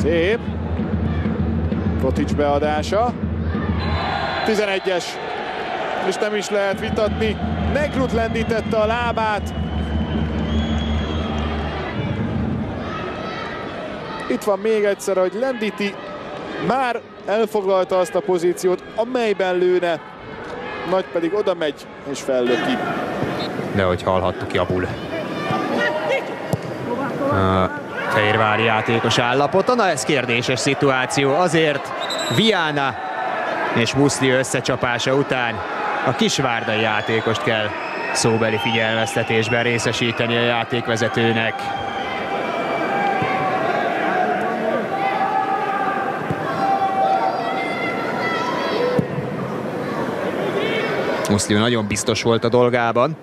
Szép. Kotics beadása. 11-es. És nem is lehet vitatni. Negrut lendítette a lábát. Itt van még egyszer, hogy lendíti. Már elfoglalta azt a pozíciót, amelyben lőne. Nagy pedig oda megy és fellöki. De hogy hallhattuk, javul. Fehérvári játékos állapota. Na ez kérdéses szituáció. Azért Viana és Muszli összecsapása után a kisvárdai játékost kell szóbeli figyelmeztetésben részesíteni a játékvezetőnek. Muszli nagyon biztos volt a dolgában.